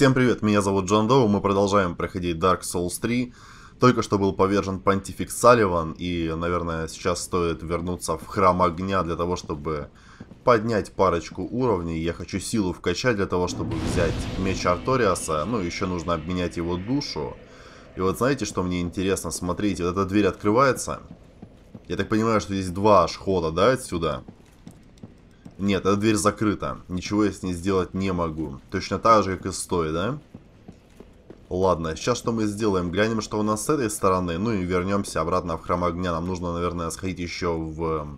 Всем привет, меня зовут Джон Доу, мы продолжаем проходить Dark Souls 3. Только что был повержен Понтифик Салливан, и, наверное, сейчас стоит вернуться в Храм Огня для того, чтобы поднять парочку уровней. Я хочу силу вкачать для того, чтобы взять меч Арториаса, ну, еще нужно обменять его душу. И вот знаете, что мне интересно? Смотрите, вот эта дверь открывается. Я так понимаю, что здесь два аж хода, да, отсюда? Нет, эта дверь закрыта. Ничего я с ней сделать не могу. Точно так же, как и с той, да? Ладно, сейчас что мы сделаем? Глянем, что у нас с этой стороны. Ну и вернемся обратно в храм огня. Нам нужно, наверное, сходить еще в...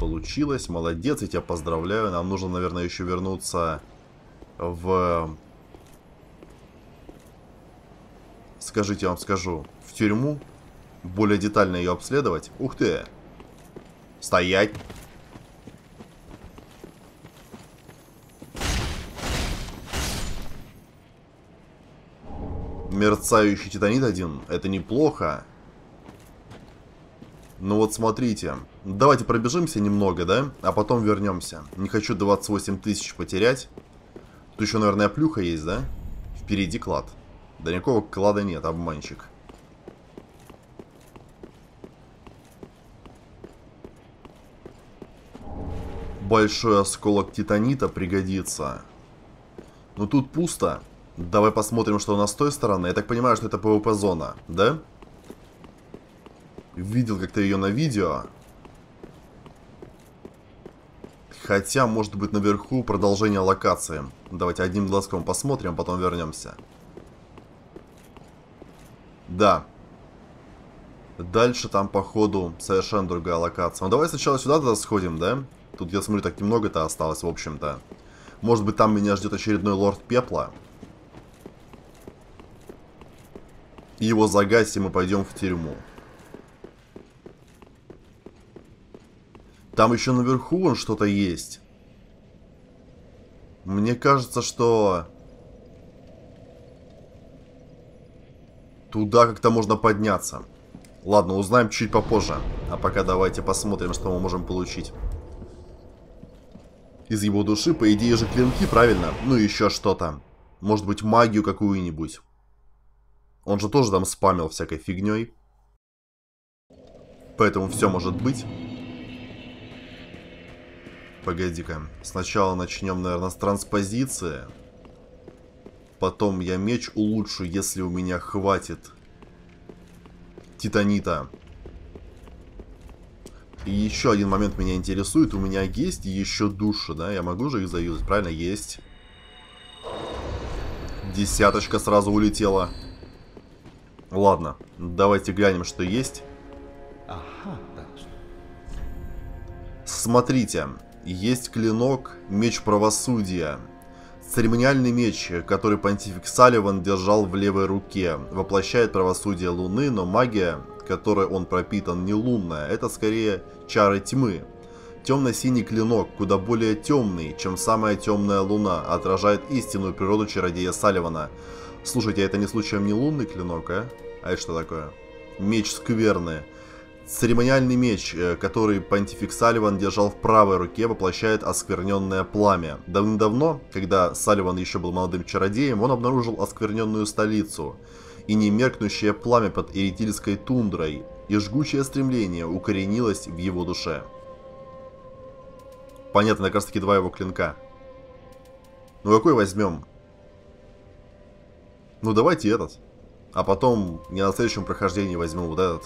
Получилось. Молодец, я тебя поздравляю. Нам нужно, наверное, еще вернуться в... Скажите, я вам скажу. В тюрьму. Более детально ее обследовать. Ух ты. Стоять. Мерцающий титанит один, это неплохо. Ну вот смотрите, давайте пробежимся немного, да, а потом вернемся. Не хочу 28 тысяч потерять. Тут еще, наверное, плюха есть, да? Впереди клад. Да никакого клада нет, обманщик. Большой осколок титанита пригодится. Но тут пусто. Давай посмотрим, что у нас с той стороны. Я так понимаю, что это PvP-зона, да? Видел как-то ее на видео. Хотя, может быть, наверху продолжение локации. Давайте одним глазком посмотрим, а потом вернемся. Да. Дальше там, походу, совершенно другая локация. Ну, давай сначала сюда тогда сходим, да? Тут, я смотрю, так немного-то осталось, в общем-то. Может быть, там меня ждет очередной лорд пепла. Его загасим и пойдем в тюрьму. Там еще наверху он что-то есть. Мне кажется, что... Туда как-то можно подняться. Ладно, узнаем чуть попозже. А пока давайте посмотрим, что мы можем получить. Из его души, по идее же, клинки, правильно? Ну и еще что-то. Может быть, магию какую-нибудь. Он же тоже там спамил всякой фигней. Поэтому все может быть. Погоди-ка. Сначала начнем, наверное, с транспозиции. Потом я меч улучшу, если у меня хватит титанита. И еще один момент меня интересует. У меня есть еще души, да? Я могу же их заюзать, правильно? Есть. Десяточка сразу улетела. Ладно, давайте глянем, что есть. Смотрите, есть клинок, меч правосудия. Церемониальный меч, который понтифик Салливан держал в левой руке, воплощает правосудие Луны, но магия, которой он пропитан, не лунная, это скорее чары тьмы. Темно-синий клинок, куда более темный, чем самая темная луна, отражает истинную природу чародея Салливана – Слушайте, это не случаем не лунный клинок, а? А это что такое? Меч скверный. Церемониальный меч, э, который понтифик Салливан держал в правой руке, воплощает оскверненное пламя. Давным-давно, когда Салливан еще был молодым чародеем, он обнаружил оскверненную столицу и немеркнущее пламя под Эритильской тундрой, и жгучее стремление укоренилось в его душе. Понятно, как раз таки два его клинка. Ну какой возьмем? Ну давайте этот. А потом не на следующем прохождении возьму вот этот.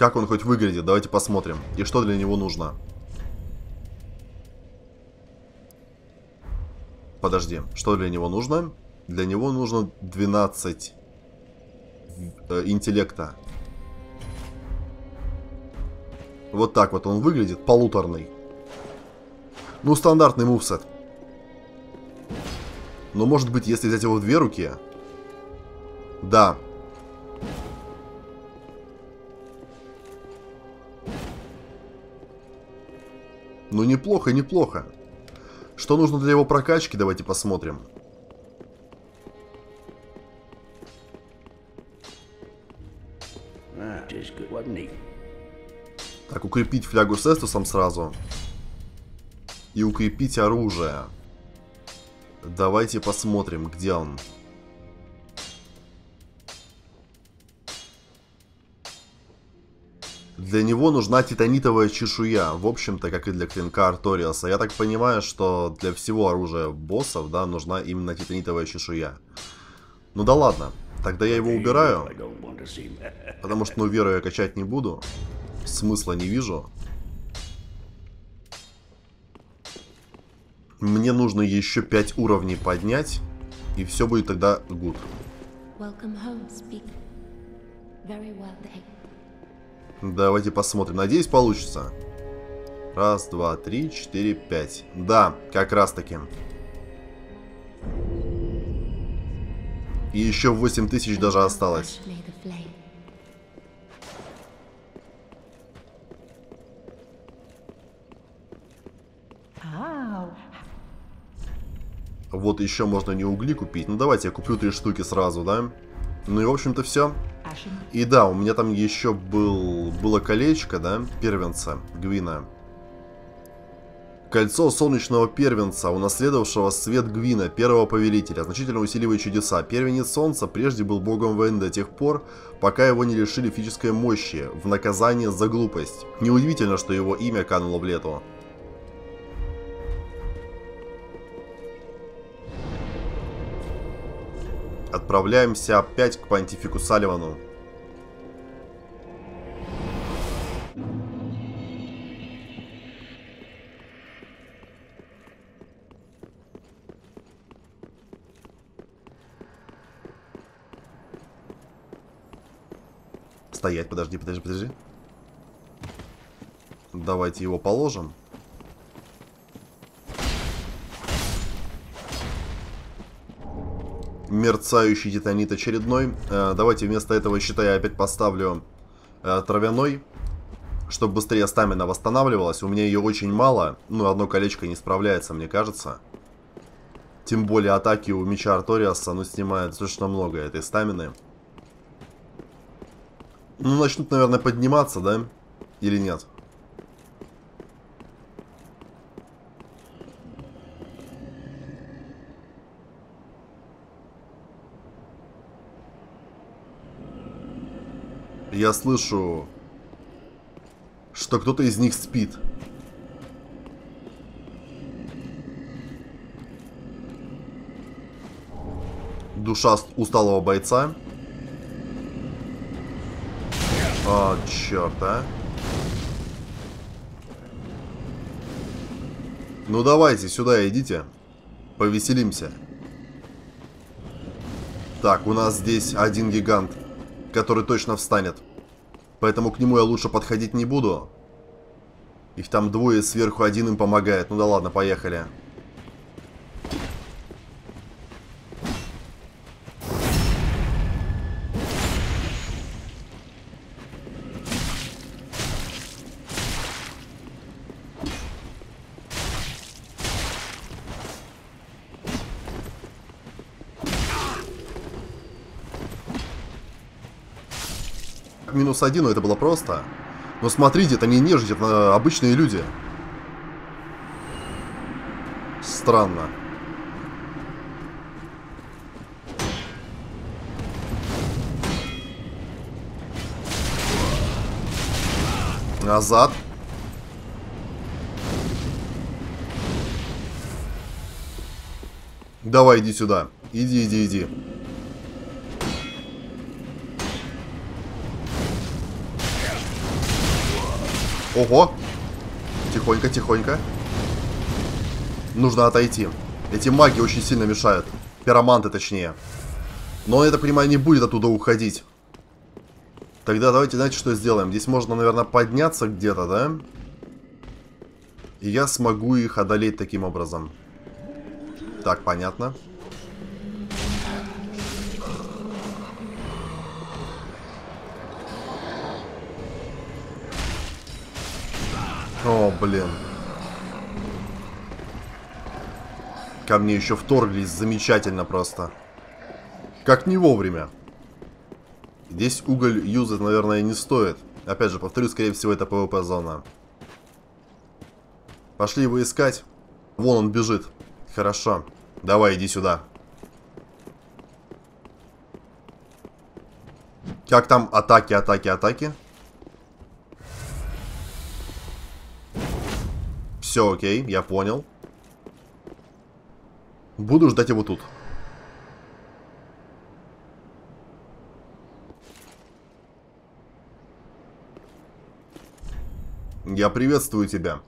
Как он хоть выглядит, давайте посмотрим. И что для него нужно. Подожди, что для него нужно? Для него нужно 12 э, интеллекта. Вот так вот он выглядит, полуторный. Ну, стандартный мувсет. Но может быть, если взять его в две руки... Да. Ну, неплохо, неплохо. Что нужно для его прокачки, давайте посмотрим. Так, укрепить флягу с эстусом сразу. и укрепить оружие. Давайте посмотрим, где он. Для него нужна титанитовая чешуя, в общем-то, как и для клинка Арториоса. Я так понимаю, что для всего оружия боссов, да, нужна именно титанитовая чешуя. Ну да ладно, тогда я его убираю, потому что, ну, веру я качать не буду, смысла не вижу. Мне нужно еще 5 уровней поднять, и все будет тогда good. Давайте посмотрим. Надеюсь, получится. Раз, два, три, четыре, пять. Да, как раз таки. И еще 8 тысяч даже осталось. Вот еще можно не угли купить. Ну давайте я куплю три штуки сразу, да? Ну и в общем-то все. И да, у меня там еще был, было колечко, да, первенца, Гвина. Кольцо солнечного первенца, унаследовавшего свет Гвина, первого повелителя, значительно усиливает чудеса. Первенец солнца прежде был богом войны до тех пор, пока его не лишили физической мощи, в наказание за глупость. Неудивительно, что его имя кануло в лету. Отправляемся опять к понтифику Салливану. Стоять, подожди, подожди, подожди. Давайте его положим. Мерцающий титанит очередной. Э, давайте вместо этого, считай, опять поставлю э, травяной, чтобы быстрее стамина восстанавливалась. У меня ее очень мало, ну, одно колечко не справляется, мне кажется. Тем более атаки у меча Арториаса, ну, снимает достаточно много этой стамины. Ну, начнут, наверное, подниматься, да? Или нет? Я слышу, что кто-то из них спит. Душа усталого бойца. О, черт, а. Ну давайте, сюда идите. Повеселимся. Так, у нас здесь один гигант который точно встанет. Поэтому к нему я лучше подходить не буду. Их там двое, сверху один им помогает. Ну да ладно, поехали. Минус один, но это было просто. Но смотрите, это не нежить, это обычные люди. Странно. Назад. Давай, иди сюда. Иди, иди, иди. Ого! Тихонько, тихонько. Нужно отойти. Эти маги очень сильно мешают. Пироманты, точнее. Но он, я так понимаю, не будет оттуда уходить. Тогда давайте, знаете, что сделаем? Здесь можно, наверное, подняться где-то, да? И я смогу их одолеть таким образом. Так, понятно. О, блин. Ко мне еще вторглись. Замечательно просто. Как не вовремя. Здесь уголь юзать, наверное, не стоит. Опять же, повторю, скорее всего, это PvP-зона. Пошли его искать. Вон он бежит. Хорошо. Давай, иди сюда. Как там атаки, атаки, атаки? Все окей, я понял. Буду ждать его тут. Я приветствую тебя.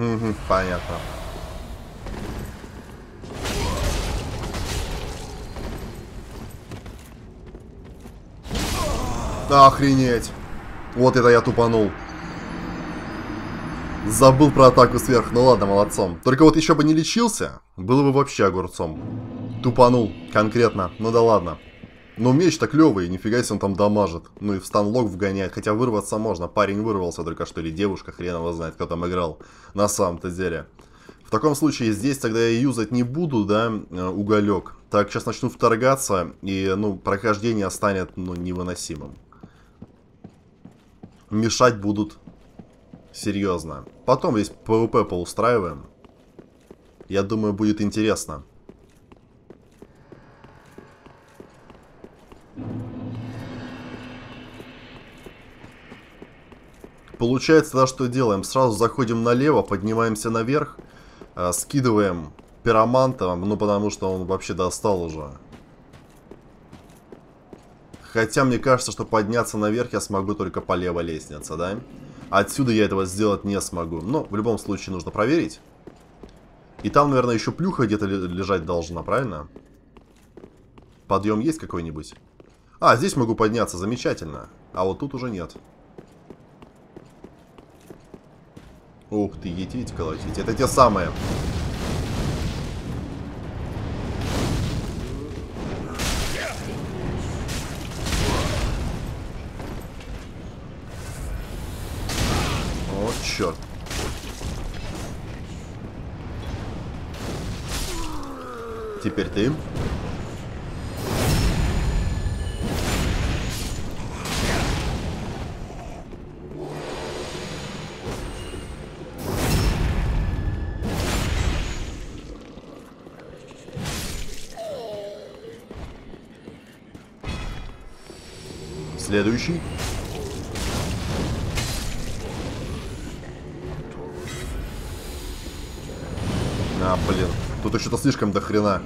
Угу, понятно. Охренеть. Вот это я тупанул. Забыл про атаку сверх. Ну ладно, молодцом. Только вот еще бы не лечился, было бы вообще огурцом. Тупанул, конкретно. Ну да ладно. Но меч-то клевый, нифига себе он там дамажит. Ну и в станлок вгоняет, хотя вырваться можно. Парень вырвался только что, или девушка, хрен его знает, кто там играл. На самом-то деле. В таком случае здесь тогда я юзать не буду, да, э, уголек. Так, сейчас начну вторгаться, и, ну, прохождение станет, ну, невыносимым. Мешать будут серьезно. Потом здесь ПВП поустраиваем. Я думаю, будет интересно. Получается, тогда что делаем? Сразу заходим налево, поднимаемся наверх, э, скидываем пироманта, ну потому что он вообще достал уже. Хотя мне кажется, что подняться наверх я смогу только по левой лестнице, да? Отсюда я этого сделать не смогу. Но в любом случае нужно проверить. И там, наверное, еще плюха где-то лежать должна, правильно? Подъем есть какой-нибудь? А, здесь могу подняться, замечательно. А вот тут уже нет. Ух ты, етить, колотить. Это те самые. О, черт. Теперь ты. Следующий. А, блин. Тут что-то слишком до хрена.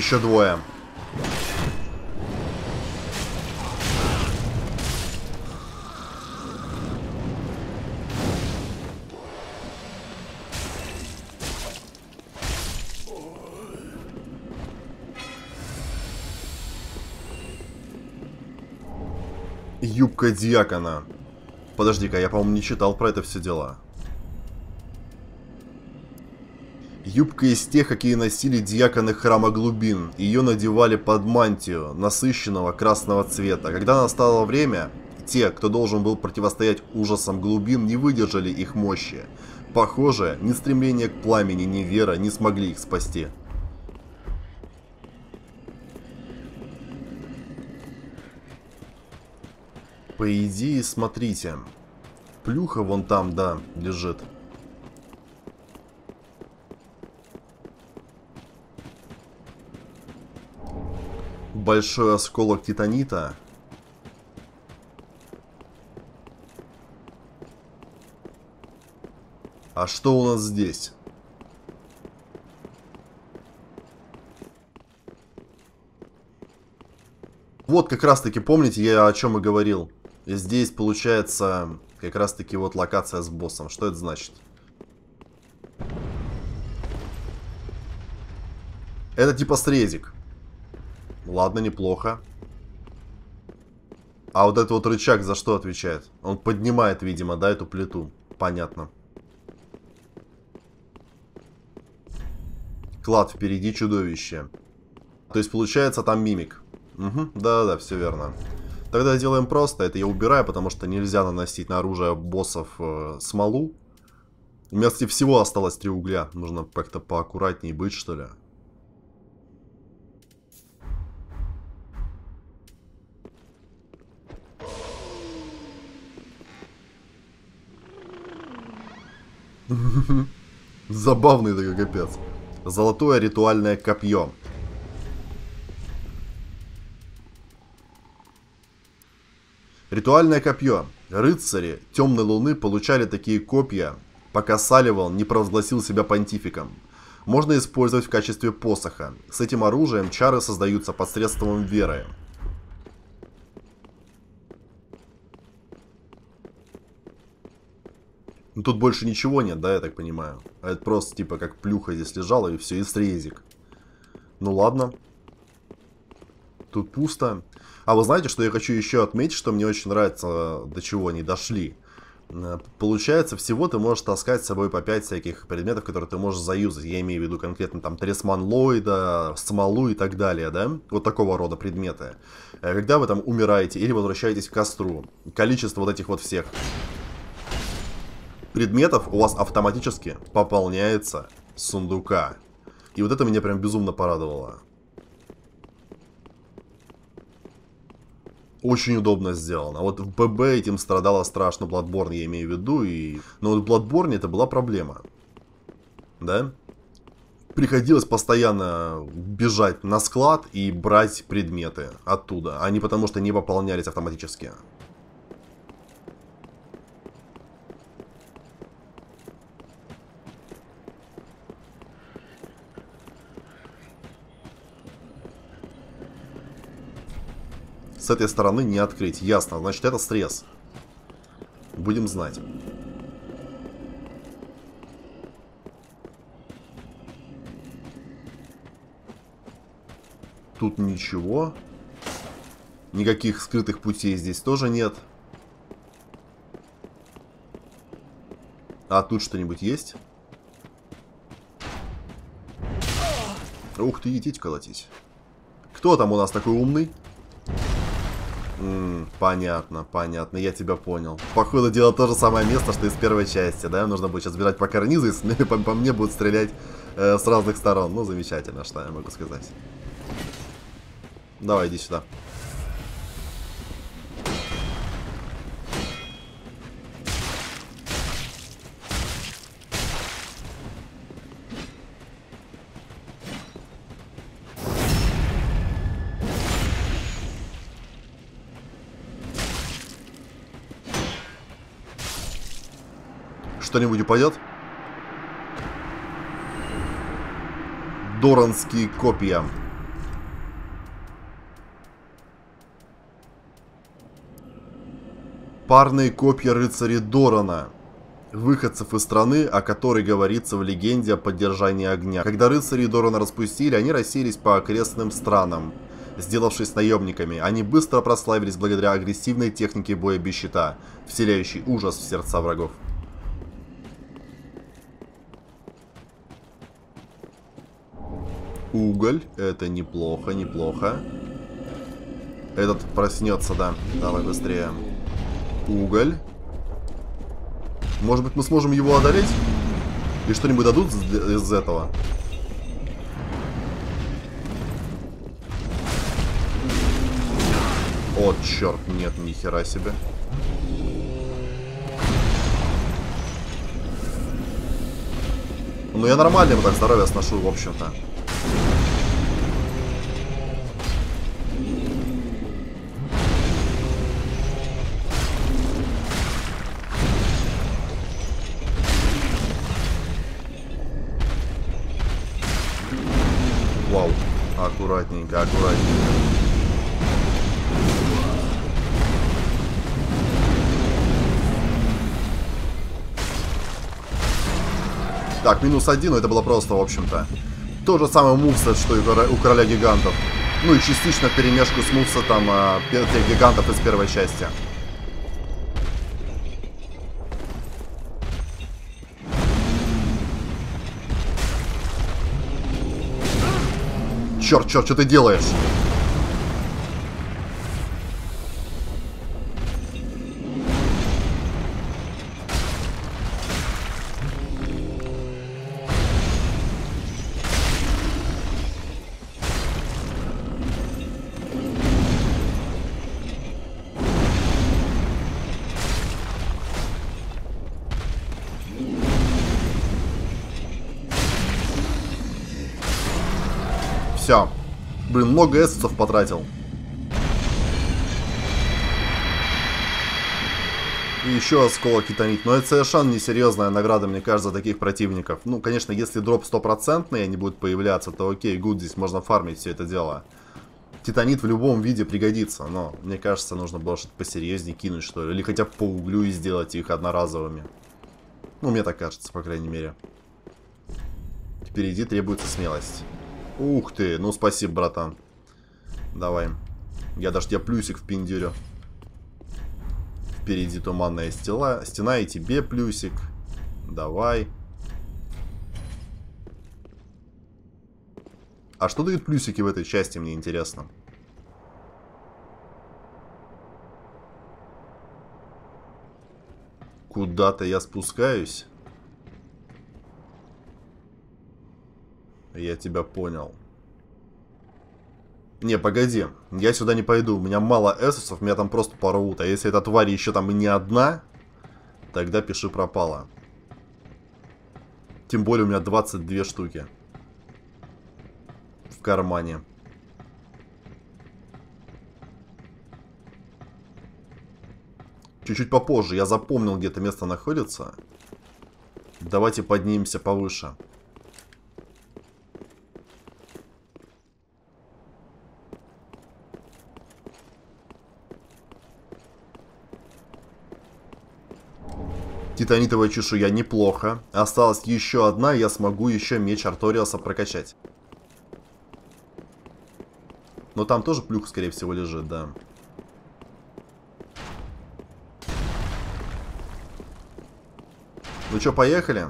Еще двое. Юбка Дьякона. Подожди-ка, я, по-моему, не читал про это все дела. Юбка из тех, какие носили диаконы храма глубин. Ее надевали под мантию, насыщенного красного цвета. Когда настало время, те, кто должен был противостоять ужасам глубин, не выдержали их мощи. Похоже, ни стремление к пламени, ни вера не смогли их спасти. По идее, смотрите. Плюха вон там, да, лежит. Большой осколок титанита. А что у нас здесь? Вот как раз таки, помните, я о чем и говорил. Здесь получается как раз таки вот локация с боссом. Что это значит? Это типа срезик. Ладно, неплохо. А вот этот вот рычаг за что отвечает? Он поднимает, видимо, да, эту плиту. Понятно. Клад впереди чудовище. То есть получается там мимик. Угу, да-да-да, все верно. Тогда делаем просто. Это я убираю, потому что нельзя наносить на оружие боссов э, смолу. У меня, кстати, всего осталось три угля. Нужно как-то поаккуратнее быть, что ли. Забавный такой капец. Золотое ритуальное копье. Ритуальное копье. Рыцари Темной Луны получали такие копья, пока Салливан не провозгласил себя понтификом. Можно использовать в качестве посоха. С этим оружием чары создаются посредством веры. Ну, тут больше ничего нет, да, я так понимаю? А это просто типа как плюха здесь лежала и все, и срезик. Ну ладно. Тут пусто. А вы знаете, что я хочу еще отметить, что мне очень нравится, до чего они дошли. Э, получается, всего ты можешь таскать с собой по 5 всяких предметов, которые ты можешь заюзать. Я имею в виду конкретно там тресман Ллойда, смолу и так далее, да? Вот такого рода предметы. Э, когда вы там умираете или возвращаетесь к костру, количество вот этих вот всех предметов у вас автоматически пополняется сундука. И вот это меня прям безумно порадовало. Очень удобно сделано. Вот в ББ этим страдала страшно Bloodborne, я имею в виду. И... Но вот в Bloodborne это была проблема. Да? Приходилось постоянно бежать на склад и брать предметы оттуда, а не потому что не пополнялись автоматически. С этой стороны не открыть. Ясно, значит это срез. Будем знать. Тут ничего. Никаких скрытых путей здесь тоже нет. А тут что-нибудь есть? Ух ты, идите колотить. Кто там у нас такой умный? М понятно, понятно, я тебя понял. Походу дело то же самое место, что и с первой части, да? Нужно будет сейчас бежать по карнизу, и по, по мне будут стрелять э, с разных сторон. Ну, замечательно, что я могу сказать. Давай, иди сюда. Что-нибудь упадет? Доранские копья. Парные копья рыцарей Дорана. Выходцев из страны, о которой говорится в легенде о поддержании огня. Когда рыцари Дорана распустили, они расселись по окрестным странам. Сделавшись наемниками, они быстро прославились благодаря агрессивной технике боя без щита, вселяющей ужас в сердца врагов. Уголь. Это неплохо, неплохо. Этот проснется, да. Давай быстрее. Уголь. Может быть, мы сможем его одолеть? И что-нибудь дадут из этого? О, черт, нет, ни хера себе. Ну, я нормально ему так здоровье сношу, в общем-то. Аккуратненько, аккуратненько. Так, минус один, но это было просто, в общем-то. То же самое мувсет, что и у короля гигантов. Ну и частично перемешку с мувсетом э, тех гигантов из первой части. Черт, черт, что ты делаешь? Блин, много эссенсов потратил. И еще осколок титанит. Но это совершенно несерьезная награда, мне кажется, таких противников. Ну, конечно, если дроп стопроцентный, они будут появляться, то окей, гуд, здесь можно фармить все это дело. Титанит в любом виде пригодится, но мне кажется, нужно было что-то посерьезнее кинуть, что ли. Или хотя бы по углю и сделать их одноразовыми. Ну, мне так кажется, по крайней мере. Впереди требуется смелость. Ух ты, ну спасибо, братан. Давай. Я даже тебе плюсик в пиндюрю. Впереди туманная стела, стена и тебе плюсик. Давай. А что дают плюсики в этой части, мне интересно. Куда-то я спускаюсь. Я тебя понял. Не, погоди. Я сюда не пойду. У меня мало эссусов, меня там просто порвут. А если эта тварь еще там и не одна, тогда пиши пропало. Тем более у меня 22 штуки. В кармане. Чуть-чуть попозже. Я запомнил, где это место находится. Давайте поднимемся повыше. Титанитовая чешуя неплохо. Осталась еще одна, я смогу еще меч Арториоса прокачать. Но там тоже плюх, скорее всего, лежит, да. Ну что, поехали?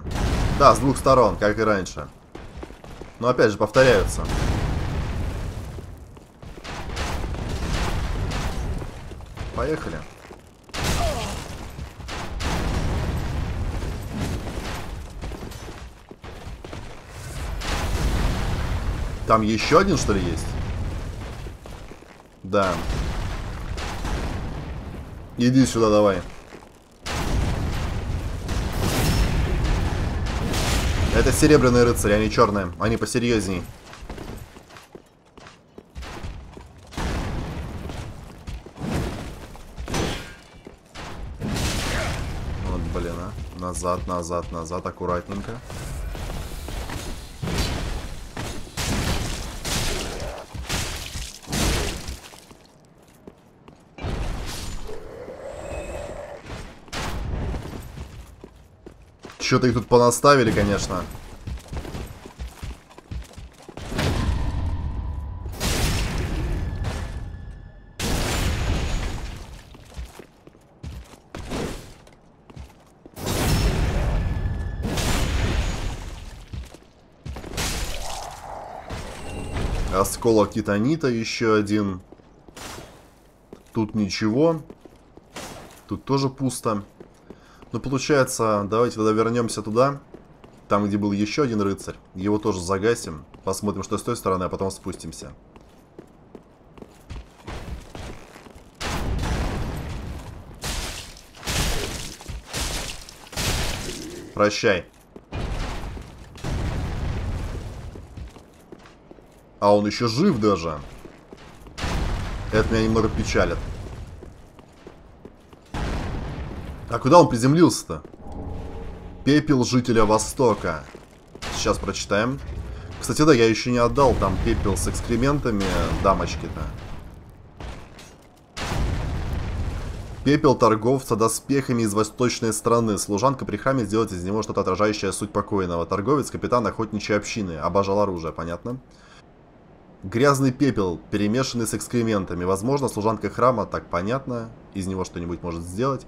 Да, с двух сторон, как и раньше. Но опять же, повторяются. Поехали. Там еще один, что ли, есть? Да. Иди сюда, давай. Это серебряные рыцари, они черные. Они посерьезней. Вот, блин, а. Назад, назад, назад, аккуратненько. Что-то их тут понаставили, конечно. Осколок титанита еще один. Тут ничего. Тут тоже пусто. Ну, получается, давайте тогда вернемся туда, там, где был еще один рыцарь. Его тоже загасим. Посмотрим, что с той стороны, а потом спустимся. Прощай. А он еще жив даже. Это меня немного печалит. А куда он приземлился-то? Пепел жителя Востока. Сейчас прочитаем. Кстати, да, я еще не отдал там пепел с экскрементами дамочки-то. Пепел торговца доспехами из восточной страны. Служанка при храме сделает из него что-то отражающее суть покойного. Торговец, капитан охотничьей общины. Обожал оружие, понятно? Грязный пепел, перемешанный с экскрементами. Возможно, служанка храма, так понятно, из него что-нибудь может сделать.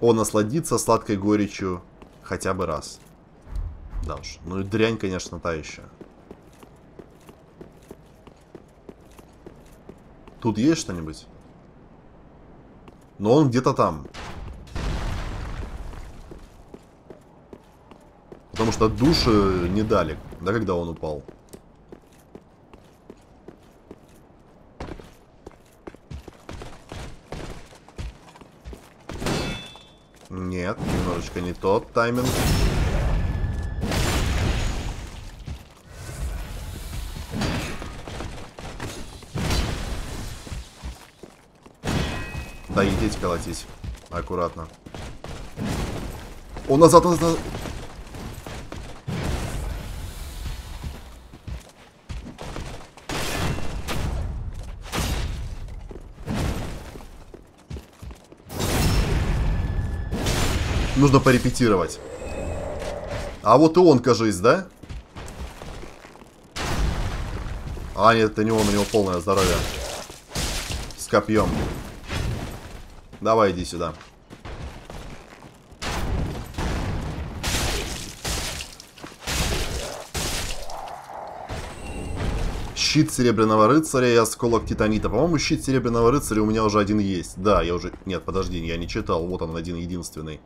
Он насладится сладкой горечью хотя бы раз. Да уж, ну и дрянь, конечно, та еще. Тут есть что-нибудь? Но он где-то там. Потому что души не дали, да, когда он упал. Нет, немножечко не тот тайминг. Да, идите колотись. Аккуратно. Он назад, назад. Нужно порепетировать. А вот и он, кажись, да? А, нет, это не он, у него полное здоровье. С копьем. Давай, иди сюда. Щит Серебряного Рыцаря и Осколок Титанита. По-моему, щит Серебряного Рыцаря у меня уже один есть. Да, я уже... Нет, подожди, я не читал. Вот он, один единственный.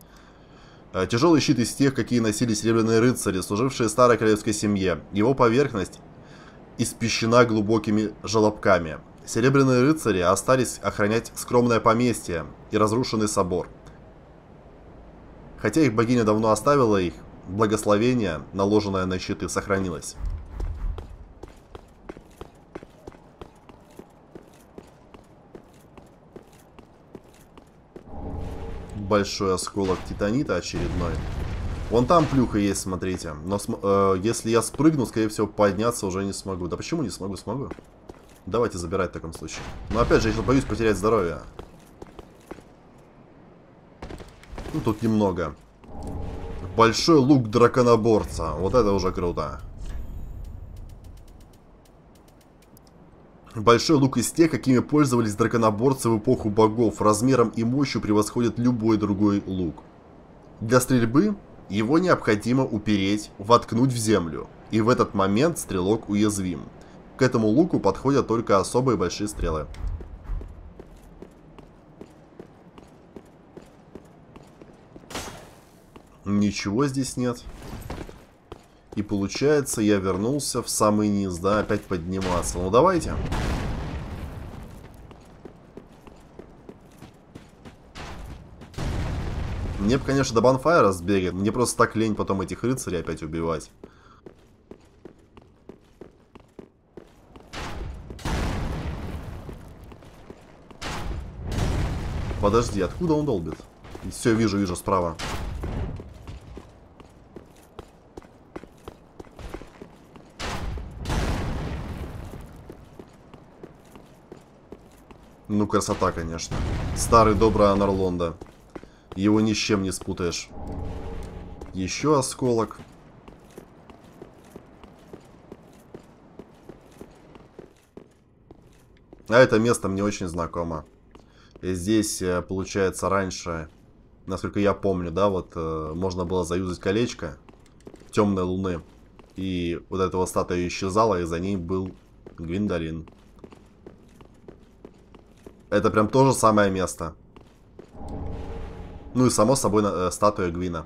Э, Тяжелый щит из тех, какие носили Серебряные Рыцари, служившие старой королевской семье. Его поверхность испещена глубокими желобками. Серебряные рыцари остались охранять скромное поместье и разрушенный собор. Хотя их богиня давно оставила их, благословение, наложенное на щиты, сохранилось. Большой осколок титанита очередной. Вон там плюха есть, смотрите. Но э, если я спрыгну, скорее всего, подняться уже не смогу. Да почему не смогу? Смогу. Давайте забирать в таком случае. Но опять же, я боюсь потерять здоровье. Ну, тут немного. Большой лук драконоборца. Вот это уже круто. Большой лук из тех, какими пользовались драконоборцы в эпоху богов, размером и мощью превосходит любой другой лук. Для стрельбы его необходимо упереть, воткнуть в землю, и в этот момент стрелок уязвим. К этому луку подходят только особые большие стрелы. Ничего здесь нет. И получается, я вернулся в самый низ, да, опять подниматься. Ну, давайте. Мне бы, конечно, до банфайра сбегать. Мне просто так лень потом этих рыцарей опять убивать. Подожди, откуда он долбит? Все, вижу, вижу, справа. Ну, красота, конечно. Старый добрый Анарлонда. Его ни с чем не спутаешь. Еще осколок. А это место мне очень знакомо. Здесь, э, получается, раньше, насколько я помню, да, вот э, можно было заюзать колечко темной луны. И вот эта вот статуя исчезала, и за ней был Гвиндолин. Это прям то же самое место. Ну и само собой э, статуя Гвина.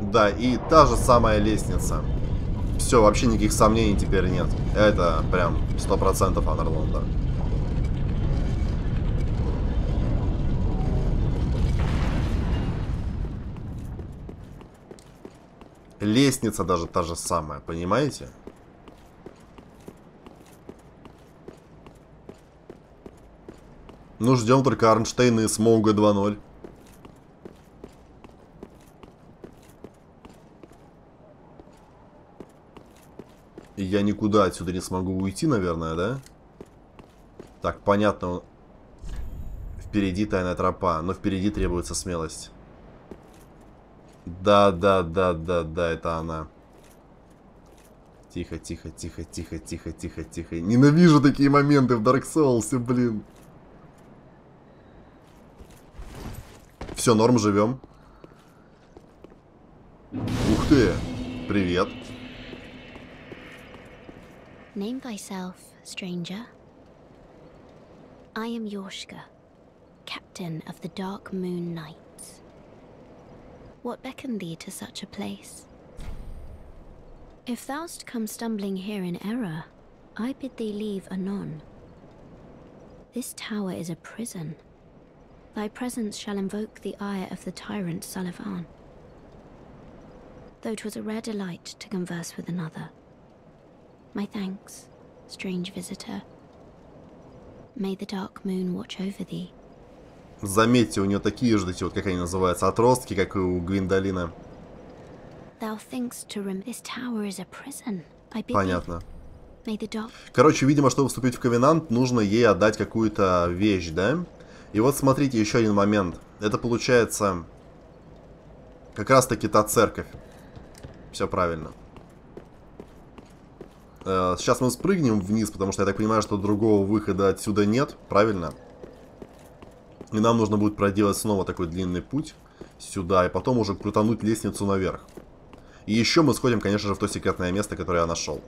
Да, и та же самая лестница. Все, вообще никаких сомнений теперь нет. Это прям 100% Анерлонда. Лестница даже та же самая, понимаете? Ну, ждем только Арнштейна и Смоуга 2.0. И я никуда отсюда не смогу уйти, наверное, да? Так, понятно. Впереди тайная тропа, но впереди требуется смелость. Да, да, да, да, да, это она. Тихо, тихо, тихо, тихо, тихо, тихо, тихо. Ненавижу такие моменты в Dark Souls, блин. Все, норм, живем. Ух ты! Привет. Name thyself, stranger. I am Yorshka, captain of the Dark Moon Knights. What beckoned thee to such a place? If thou'st come stumbling here in error, I bid thee leave anon. This tower is a prison. Thy presence shall invoke the ire of the tyrant Sullivan. Though 'twas a rare delight to converse with another. My thanks, strange visitor. May the dark moon watch over thee. Заметьте, у нее такие же эти вот, как они называются, отростки, как и у Гвиндолина. Thou thinkst to rem this tower is a prison. I bid Понятно. thee. May the dark Короче, видимо, чтобы вступить в Ковенант, нужно ей отдать какую-то вещь, да? И вот смотрите, еще один момент. Это получается как раз-таки та церковь. Все правильно. Э, Сейчас мы спрыгнем вниз, потому что я так понимаю, что другого выхода отсюда нет, правильно? И нам нужно будет проделать снова такой длинный путь сюда, и потом уже крутануть лестницу наверх. И еще мы сходим, конечно же, в то секретное место, которое я нашел.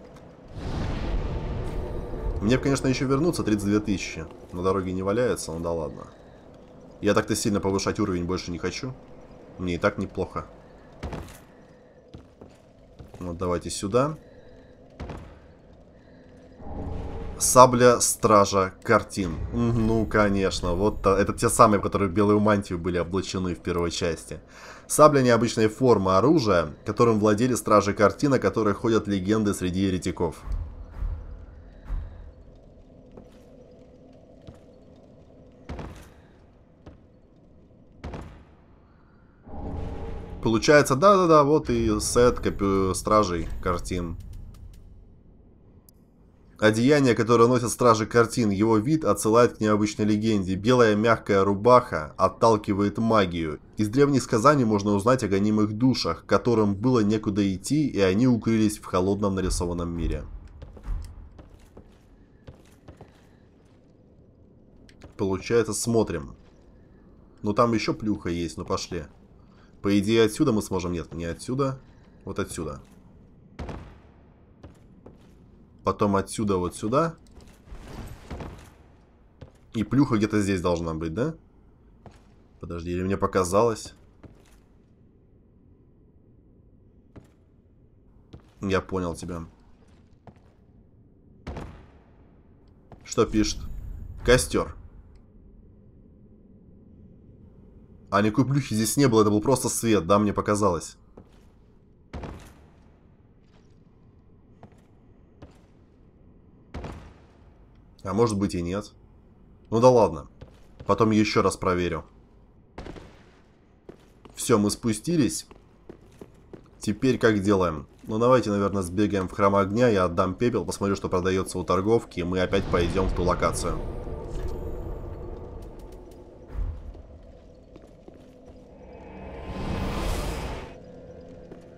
Мне, конечно, еще вернуться 32 тысячи. На дороге не валяется, ну да ладно. Я так-то сильно повышать уровень больше не хочу. Мне и так неплохо. Вот давайте сюда. Сабля Стража Картин. Ну, конечно, вот это те самые, которые в белую мантию были облачены в первой части. Сабля необычной формы оружия, которым владели Стражи Картин, о которых ходят легенды среди еретиков. Получается, да-да-да, вот и сет копи- стражей картин. Одеяние, которое носят стражи картин, его вид отсылает к необычной легенде. Белая мягкая рубаха отталкивает магию. Из древних сказаний можно узнать о гонимых душах, которым было некуда идти, и они укрылись в холодном нарисованном мире. Получается, смотрим. Ну там еще плюха есть, ну пошли. По идее отсюда мы сможем... Нет, не отсюда. Вот отсюда. Потом отсюда вот сюда. И плюха где-то здесь должна быть, да? Подожди, или мне показалось? Я понял тебя. Что пишет? Костер. А никакой плюхи здесь не было, это был просто свет, да, мне показалось. А может быть и нет. Ну да ладно. Потом еще раз проверю. Все, мы спустились. Теперь как делаем? Ну давайте, наверное, сбегаем в храм огня, я отдам пепел, посмотрю, что продается у торговки, и мы опять пойдем в ту локацию.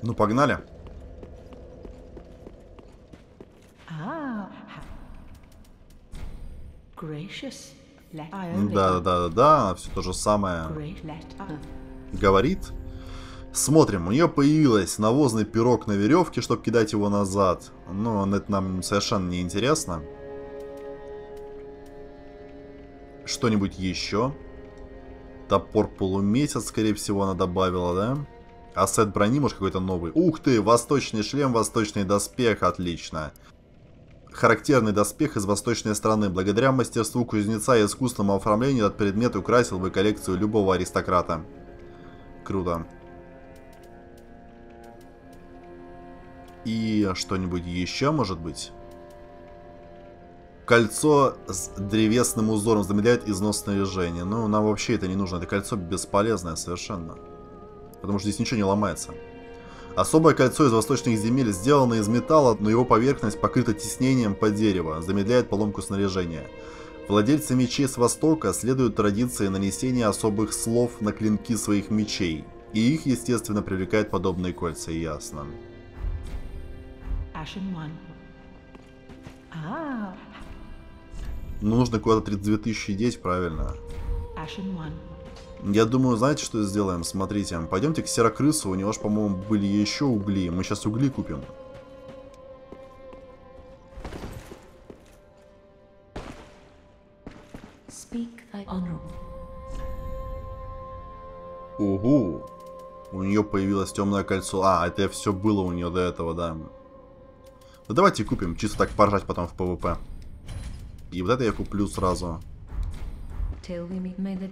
Ну, погнали. Да, да, да, да, все то же самое говорит. Смотрим, у нее появилось навозный пирог на веревке, чтобы кидать его назад. Но это нам совершенно не интересно. Что-нибудь еще? Топор полумесяц, скорее всего, она добавила, да? А сет брони, может, какой-то новый? Ух ты, восточный шлем, восточный доспех, отлично. Характерный доспех из восточной страны. Благодаря мастерству кузнеца и искусному оформлению этот предмет украсил бы коллекцию любого аристократа. Круто. И что-нибудь еще, может быть? Кольцо с древесным узором замедляет износ снаряжения. Ну, нам вообще это не нужно. Это кольцо бесполезное совершенно. Потому что здесь ничего не ломается. Особое кольцо из восточных земель сделано из металла, но его поверхность покрыта тиснением по дерево, замедляет поломку снаряжения. Владельцы мечей с востока следуют традиции нанесения особых слов на клинки своих мечей. И их, естественно, привлекают подобные кольца, ясно. Ну, нужно куда-то 32 тысячи деть, правильно. Ashen one. Я думаю, знаете, что сделаем? Смотрите, пойдемте к Серокрысу, у него же, по-моему, были еще угли. Мы сейчас угли купим. Угу. У нее появилось темное кольцо. А, это все было у нее до этого, да. Ну давайте купим, чисто так поржать потом в ПВП. И вот это я куплю сразу. Till we meet, may the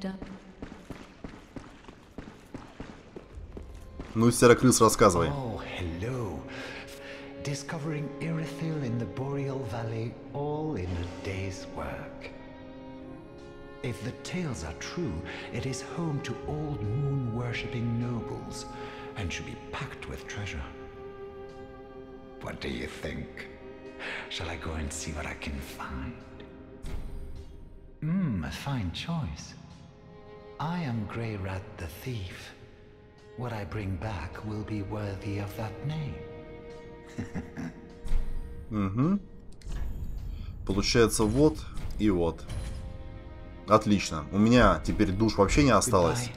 Ну, Серокрыс, рассказывай. Oh, hello. Discovering Irithil in the Boreal Valley, all in a day's work. If the tales are true, it is home to old moon worshipping nobles and should be packed with treasure. What do you think? Shall I go and see what I can find? Hmm, a fine choice. I am Grey Rat the Thief. What I bring back will be worthy of that name. Угу. Получается вот и вот. Отлично. У меня теперь душ вообще не осталось.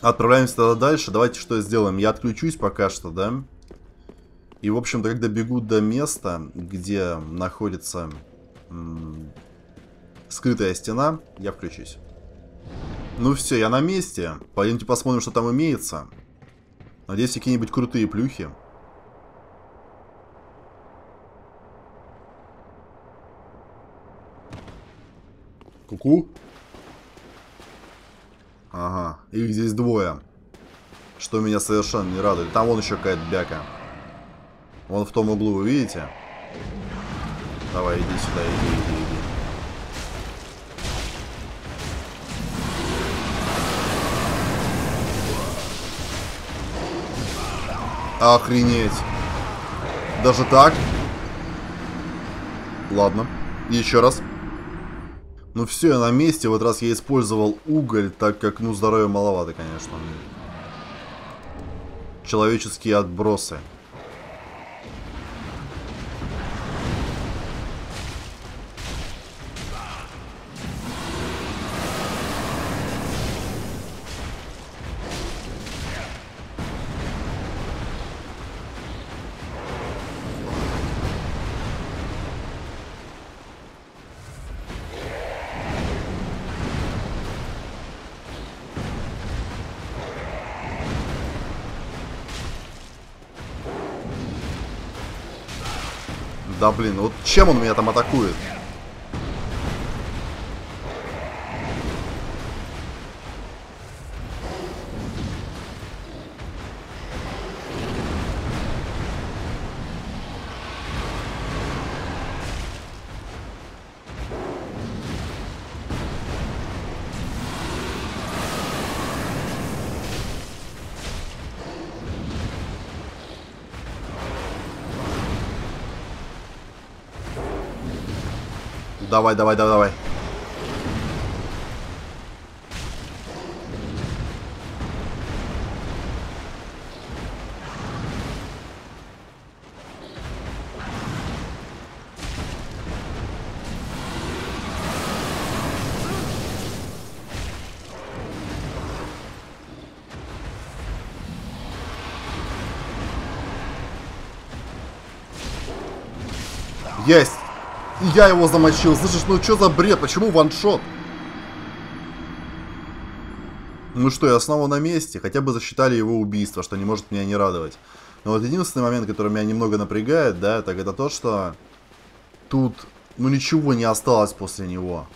Отправляемся тогда дальше. Давайте что сделаем. Я отключусь пока что, да? И, в общем-то, когда бегу до места, где находится скрытая стена, я включусь. Ну все, я на месте. Пойдемте посмотрим, что там имеется. Надеюсь, какие-нибудь крутые плюхи. Куку? Ага, их здесь двое. Что меня совершенно не радует. Там вон еще какая-то бяка. Вон в том углу, вы видите? Давай, иди сюда, иди, иди, иди. Охренеть. Даже так? Ладно. Еще раз. Ну все, я на месте. В этот раз я использовал уголь, так как, ну, здоровья маловато, конечно. Человеческие отбросы. Блин, вот чем он меня там атакует? Давай, давай, давай, давай. Есть! И Я его замочил. Слышишь, ну что за бред? Почему ваншот? Ну что, я снова на месте. Хотя бы засчитали его убийство, что не может меня не радовать. Но вот единственный момент, который меня немного напрягает, да, так это то, что тут, ну ничего не осталось после него.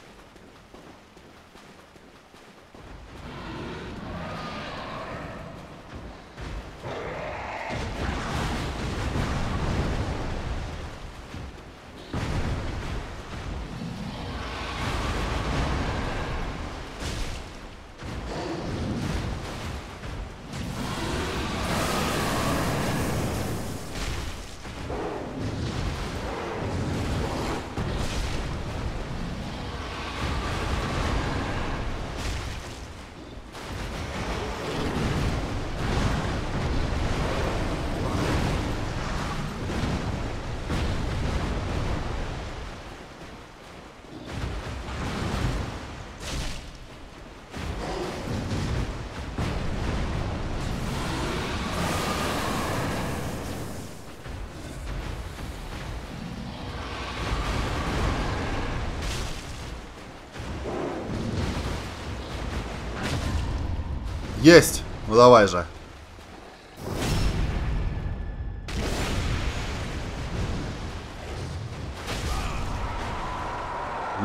Есть! Ну давай же.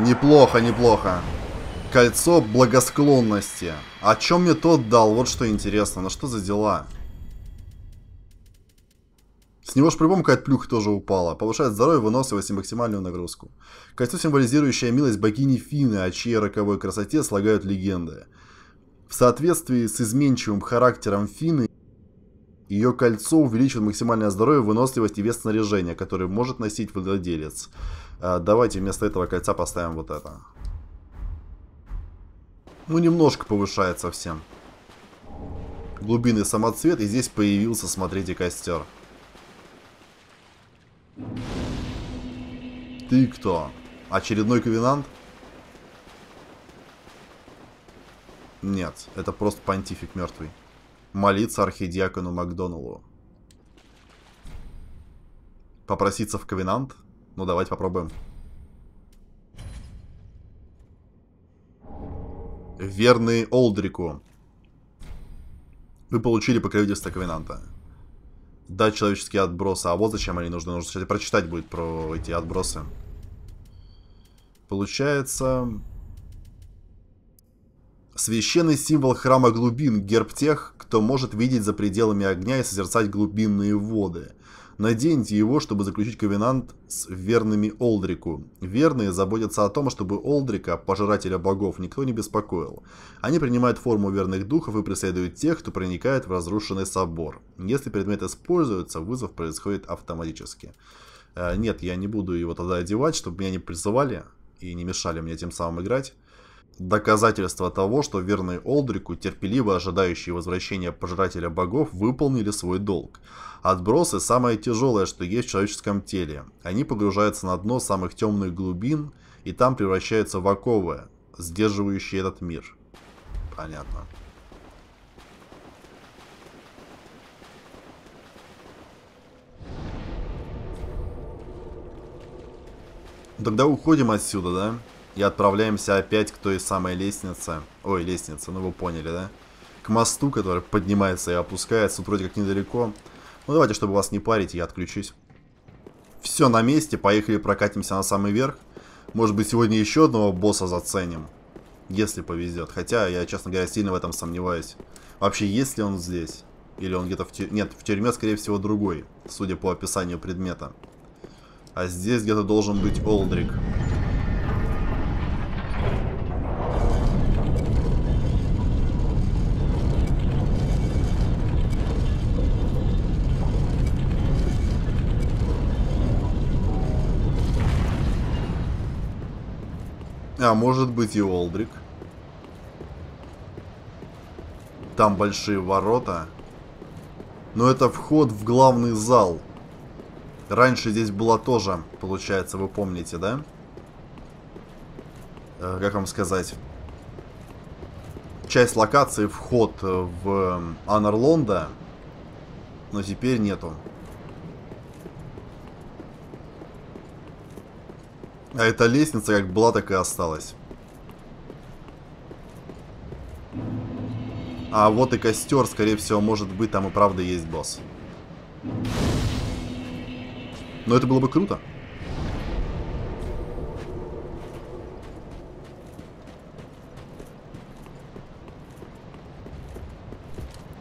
Неплохо, неплохо. Кольцо благосклонности. О чем мне тот дал? Вот что интересно. Ну что за дела? С него же по-любому какая-то плюха тоже упала. Повышает здоровье, выносливость и максимальную нагрузку. Кольцо, символизирующее милость богини Фины, о чьей роковой красоте слагают легенды. В соответствии с изменчивым характером Фины, ее кольцо увеличивает максимальное здоровье, выносливость и вес снаряжения, который может носить владелец. А, давайте вместо этого кольца поставим вот это. Ну, немножко повышает совсем. Глубинный самоцвет, и здесь появился, смотрите, костер. Ты кто? Очередной ковенант? Нет, это просто понтифик мертвый. Молиться архидиакону Макдоналлу. Попроситься в ковенант? Ну, давайте попробуем. Верный Олдрику. Вы получили покровительство Ковенанта. Дать человеческие отбросы. А вот зачем они нужны. Нужно, кстати, прочитать будет про эти отбросы. Получается... Священный символ храма глубин, герб тех, кто может видеть за пределами огня и созерцать глубинные воды. Наденьте его, чтобы заключить ковенант с верными Олдрику. Верные заботятся о том, чтобы Олдрика, пожирателя богов, никто не беспокоил. Они принимают форму верных духов и преследуют тех, кто проникает в разрушенный собор. Если предмет используется, вызов происходит автоматически. Э, нет, я не буду его тогда одевать, чтобы меня не призывали и не мешали мне тем самым играть. Доказательство того, что верные Олдрику, терпеливо ожидающие возвращения пожирателя богов, выполнили свой долг. Отбросы – самое тяжелое, что есть в человеческом теле. Они погружаются на дно самых темных глубин, и там превращаются в оковы, сдерживающие этот мир. Понятно. Тогда уходим отсюда, да? И отправляемся опять к той самой лестнице. Ой, лестница, ну вы поняли, да? К мосту, который поднимается и опускается. Тут вроде как недалеко. Ну давайте, чтобы вас не парить, я отключусь. Все на месте, поехали прокатимся на самый верх. Может быть сегодня еще одного босса заценим. Если повезет. Хотя я, честно говоря, сильно в этом сомневаюсь. Вообще, есть ли он здесь? Или он где-то в тюрьме? Нет, в тюрьме, скорее всего, другой. Судя по описанию предмета. А здесь где-то должен быть Олдрик. А может быть и Олдрик. Там большие ворота. Но это вход в главный зал. Раньше здесь было тоже, получается, вы помните, да? Э, как вам сказать? Часть локации вход в Анарлонда, но теперь нету. А эта лестница как была, так и осталась. А вот и костер, скорее всего, может быть, там и правда есть босс. Но это было бы круто.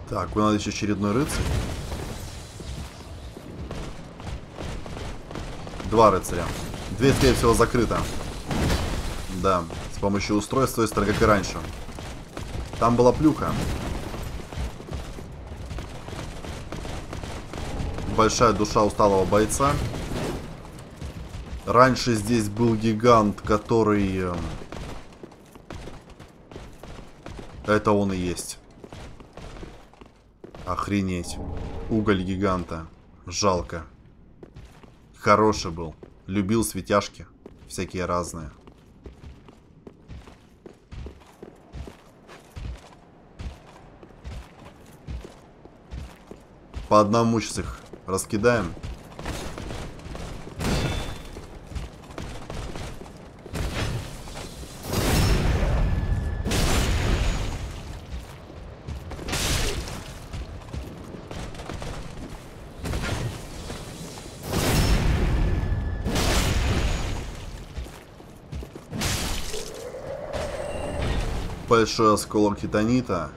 Так, у нас еще очередной рыцарь. Два рыцаря. Дверь, скорее всего, закрыта. Да, с помощью устройства, стороны, как и раньше. Там была плюха. Большая душа усталого бойца. Раньше здесь был гигант, который... Эм, это он и есть. Охренеть. Уголь гиганта. Жалко. Хороший был. Любил светяшки. Всякие разные. По одному сейчас их раскидаем. Большой осколок титанита.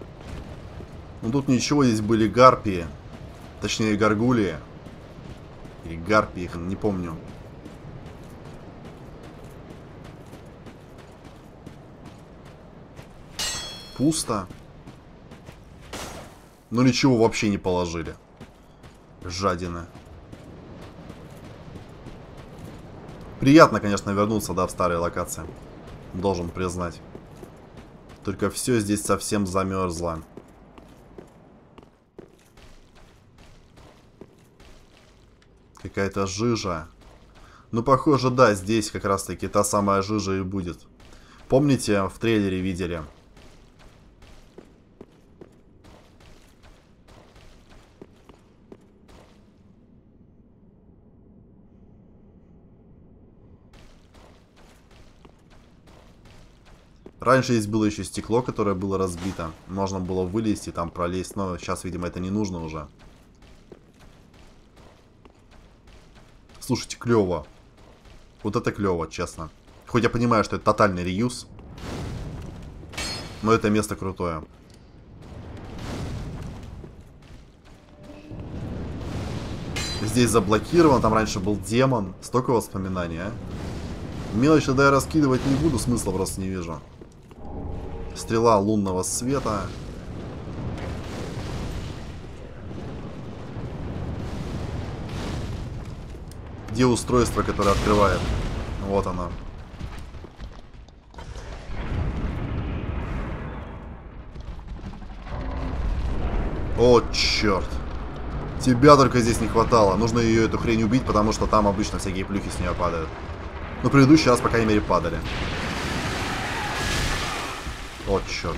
Ну тут ничего, здесь были гарпии. Точнее, гаргулии. Или гарпии, не помню. Пусто. Ну ничего вообще не положили. Жадина. Приятно, конечно, вернуться, да, в старые локации. Должен признать. Только все здесь совсем замерзло. Какая-то жижа. Ну, похоже, да, здесь как раз-таки та самая жижа и будет. Помните, в трейлере видели? Раньше здесь было еще стекло, которое было разбито. Можно было вылезти, там пролезть, но сейчас, видимо, это не нужно уже. Слушайте, клево. Вот это клево, честно. Хоть я понимаю, что это тотальный реюз. Но это место крутое. Здесь заблокирован, там раньше был демон. Столько воспоминаний, а? Мелочь, да я раскидывать не буду, смысла просто не вижу. Стрела лунного света. Где устройство, которое открывает? Вот оно. О, черт. Тебя только здесь не хватало. Нужно ее эту хрень убить, потому что там обычно всякие плюхи с нее падают. Ну, предыдущий раз, по крайней мере, падали. О, черт.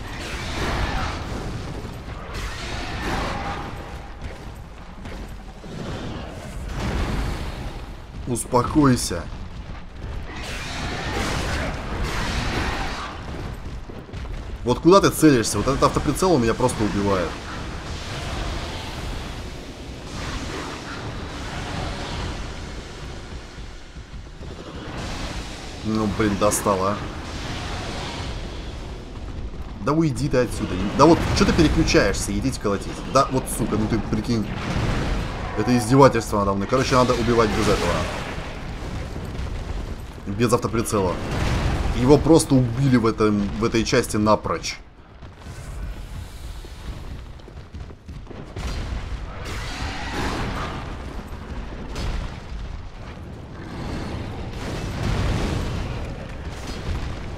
Успокойся. Вот куда ты целишься? Вот этот автоприцел у меня просто убивает. Ну, блин, достало, а. Да уйди ты отсюда. Да вот, что ты переключаешься? Идите колотить. Да, вот, сука, ну ты прикинь. Это издевательство надо мной. Короче, надо убивать без этого. Без автоприцела. Его просто убили в, этом, в этой части напрочь.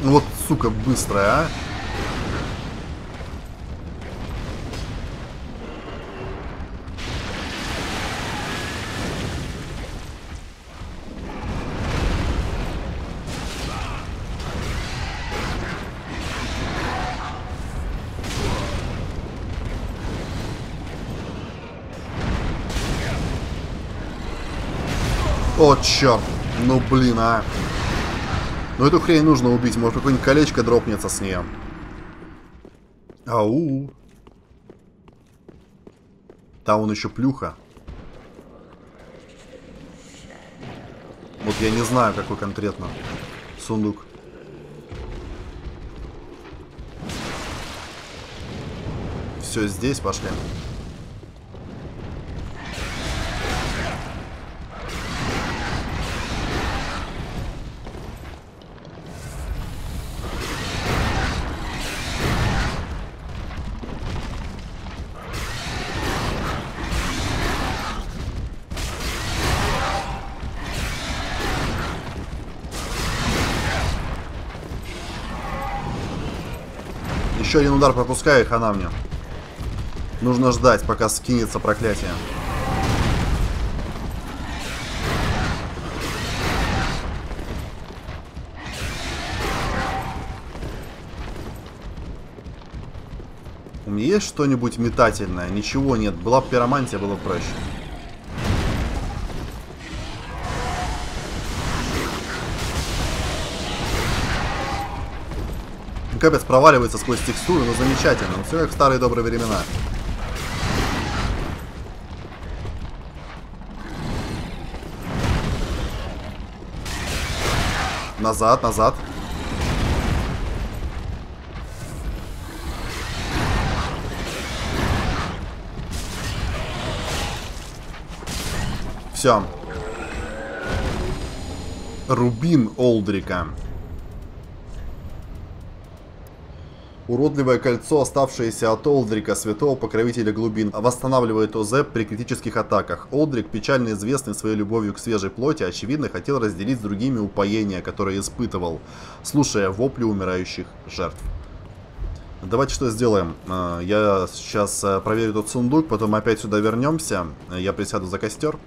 Ну вот, сука, быстрая, а. О, черт. Ну, блин, а. Ну, эту хрень нужно убить. Может, какое-нибудь колечко дропнется с нее. Ау. Там он еще плюха. Вот я не знаю, какой конкретно сундук. Все, здесь пошли. Еще один удар пропускаю, их она мне. Нужно ждать, пока скинется проклятие. У меня есть что-нибудь метательное? Ничего нет. Была бы пиромантия, было бы проще. капец проваливается сквозь текстуру, но замечательно. Все как в старые добрые времена. Назад, назад. Все. Рубин Олдрика. Уродливое кольцо, оставшееся от Олдрика, святого покровителя глубин, восстанавливает ОЗ при критических атаках. Олдрик, печально известный своей любовью к свежей плоти, очевидно хотел разделить с другими упоения, которые испытывал, слушая вопли умирающих жертв. Давайте что сделаем. А, я сейчас э, проверю тот сундук, потом опять сюда вернемся. Я присяду за костер.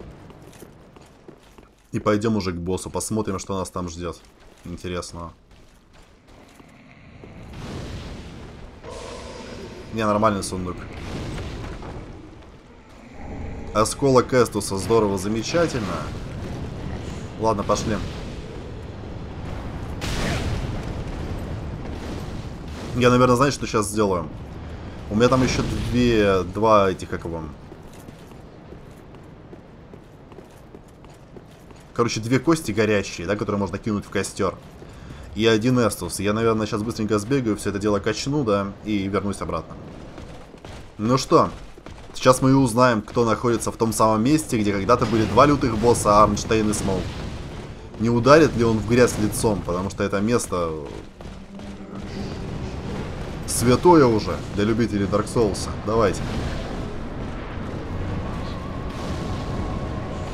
И пойдем уже к боссу, посмотрим, что нас там ждет. Интересного. Не, нормальный сундук. Осколок Эстуса, здорово, замечательно. Ладно, пошли. Я, наверное, знаете, что сейчас сделаю? У меня там еще две, два этих, как его... Короче, две кости горячие, да, которые можно кинуть в костер и один Эстус. Я, наверное, сейчас быстренько сбегаю, все это дело качну, да, и вернусь обратно. Ну что, сейчас мы и узнаем, кто находится в том самом месте, где когда-то были два лютых босса Арнштейн и Смоук. Не ударит ли он в грязь лицом, потому что это место святое уже для любителей Dark Souls. Давайте.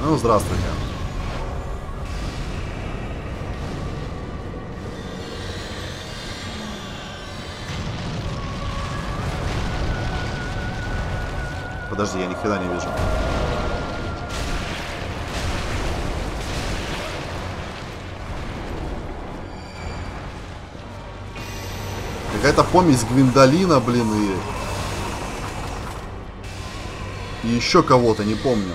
Ну, здравствуйте. Подожди, я ни не вижу. Какая-то помесь Гвиндолина, блин, и... И еще кого-то, не помню.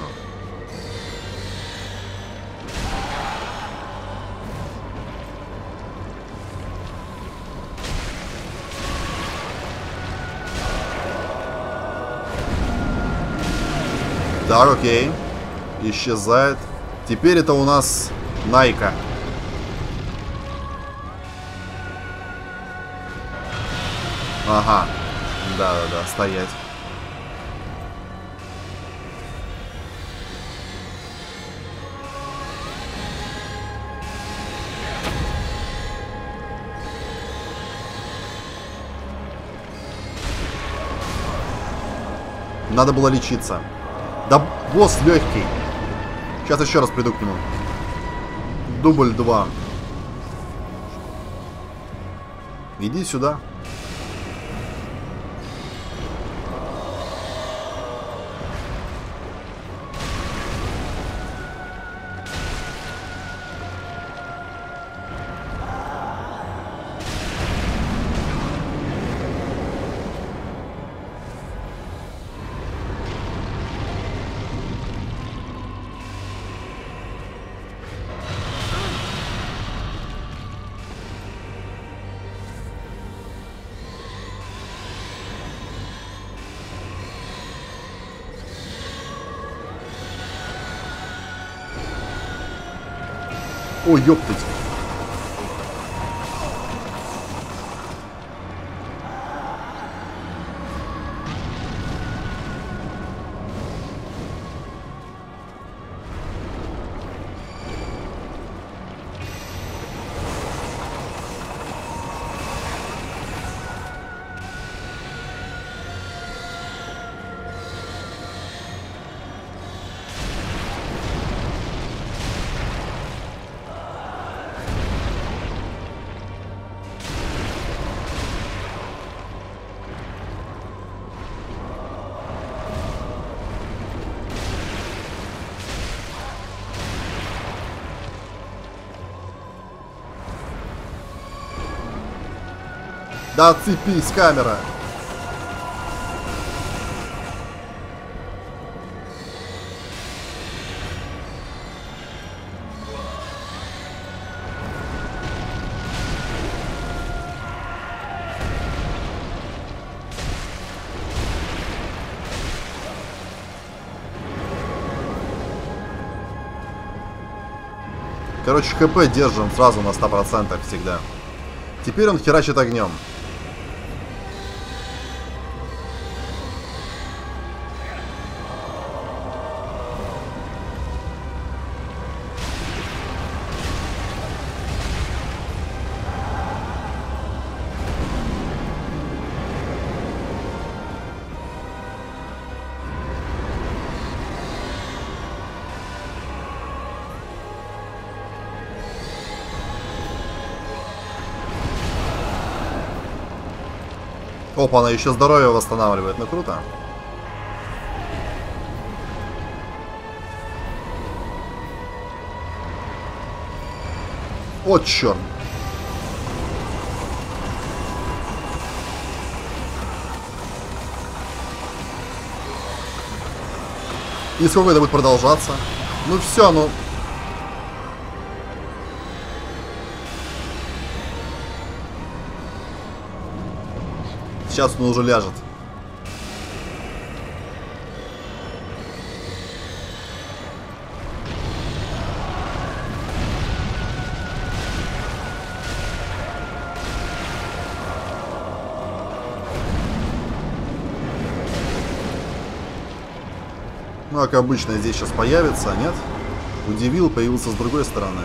Окей. Исчезает. Теперь это у нас Найка. Ага. Да-да-да, стоять. Надо было лечиться. Да босс легкий. Сейчас еще раз приду к нему. Дубль 2. Иди сюда. おいよっていつも Да отцепись, камера! Короче, ХП держим сразу на 100% всегда. Теперь он херачит огнем. Опа, она еще здоровье восстанавливает. Ну круто. О, черт. И сколько это будет продолжаться? Ну все, ну... Сейчас он уже ляжет. Ну, как обычно, здесь сейчас появится, нет? Удивил, появился с другой стороны.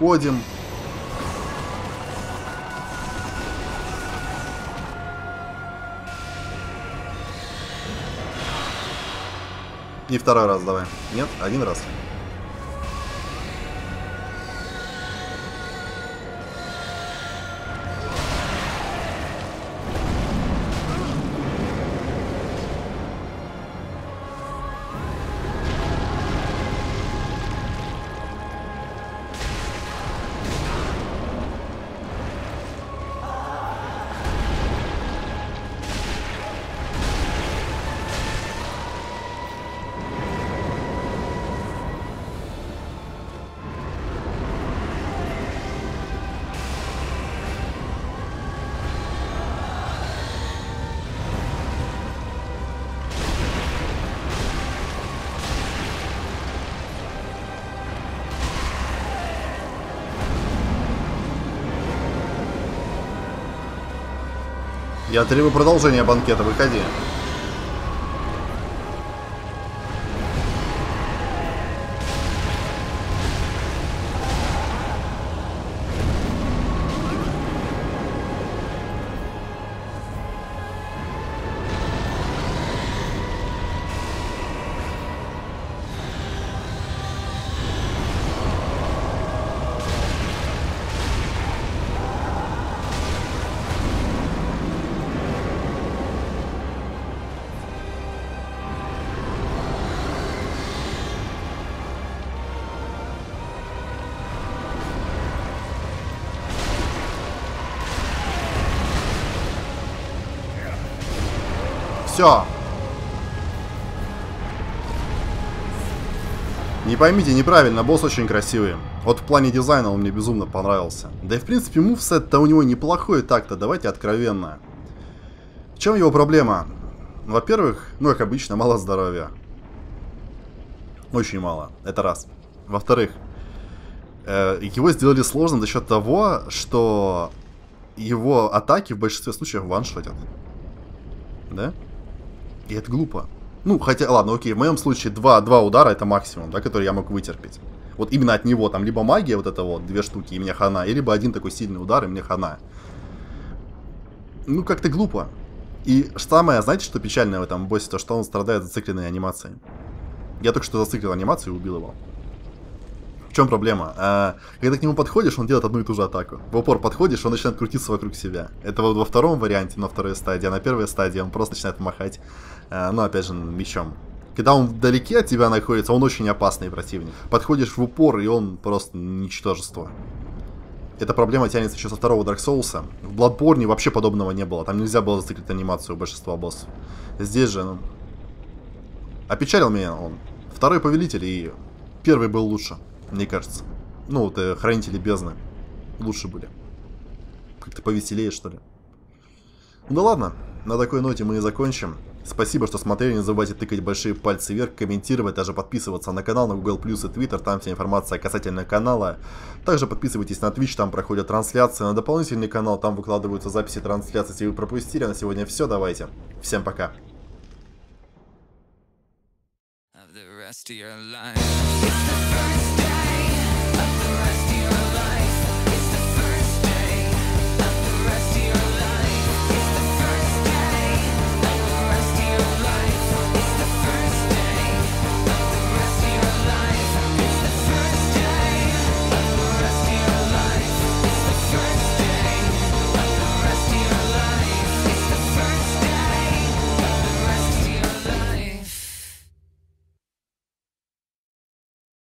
Уходим. И второй раз давай. Нет, один раз. Я требую продолжения банкета, выходи. Все. Не поймите неправильно, босс очень красивый. Вот в плане дизайна он мне безумно понравился. Да и в принципе мувсет-то у него неплохой так-то, давайте откровенно. В чем его проблема? Во-первых, ну как обычно, мало здоровья. Очень мало, это раз. Во-вторых, э, его сделали сложным за счет того, что его атаки в большинстве случаев ваншотят. Да? И это глупо. Ну, хотя, ладно, окей, в моем случае два, два удара это максимум, да, который я мог вытерпеть. Вот именно от него, там, либо магия вот это вот, две штуки, и мне хана, и либо один такой сильный удар, и мне хана. Ну, как-то глупо. И самое, знаете, что печальное в этом боссе, то что он страдает зацикленной анимацией. Я только что зациклил анимацию и убил его. В чем проблема? А, когда к нему подходишь, он делает одну и ту же атаку. В упор подходишь, он начинает крутиться вокруг себя. Это вот во втором варианте, на второй стадии, а на первой стадии он просто начинает махать ну, опять же, мечом. Когда он вдалеке от тебя находится, он очень опасный противник. Подходишь в упор, и он просто ничтожество. Эта проблема тянется еще со второго Dark Souls. В Bloodborne вообще подобного не было. Там нельзя было зациклить анимацию у большинства боссов. Здесь же, ну... Опечалил меня он. Второй Повелитель, и первый был лучше, мне кажется. Ну, вот э, Хранители Бездны лучше были. Как-то повеселее, что ли. Ну да ладно, на такой ноте мы и закончим. Спасибо, что смотрели, не забывайте тыкать большие пальцы вверх, комментировать, даже подписываться на канал, на Google Plus и Twitter, там вся информация касательно канала. Также подписывайтесь на Twitch, там проходят трансляции, на дополнительный канал, там выкладываются записи трансляций, если вы пропустили. На сегодня все, давайте. Всем пока.